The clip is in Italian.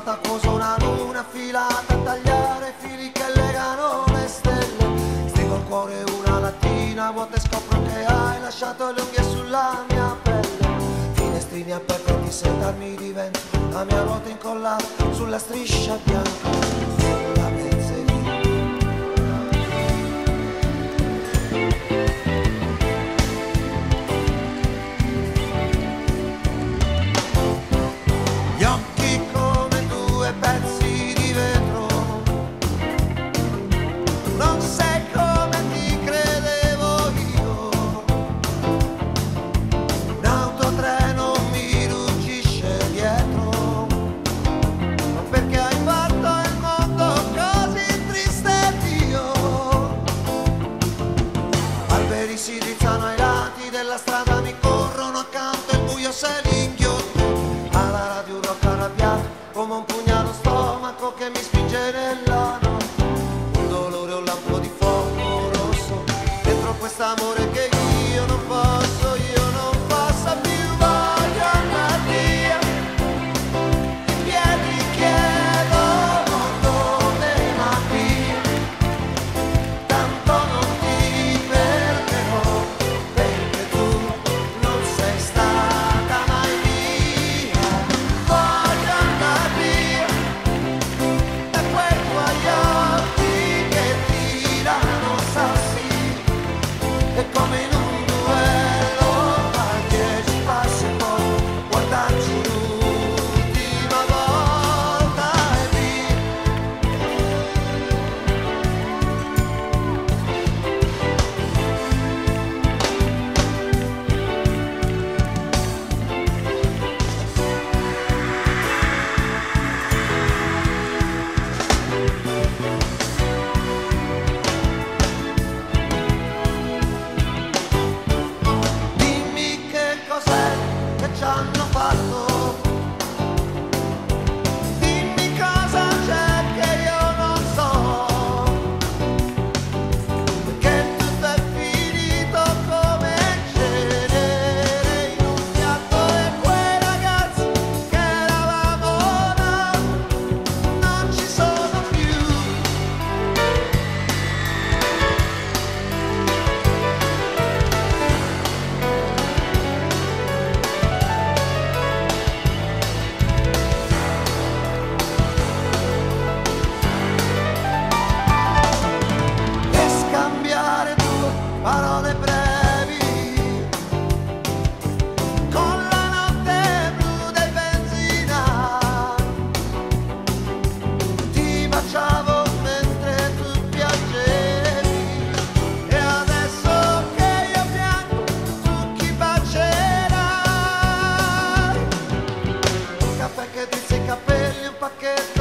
stata cosa una luna filata a tagliare i fili che legano le stelle. Stringo al cuore una lattina vuota e scopro che hai lasciato le unghie sulla mia pelle. Finestrini aperti di sentarmi divento la mia ruota incollata sulla striscia bianca. stringere la un dolore, un lampo di fuoco rosso, dentro quest'amore sem cabelo e um paquete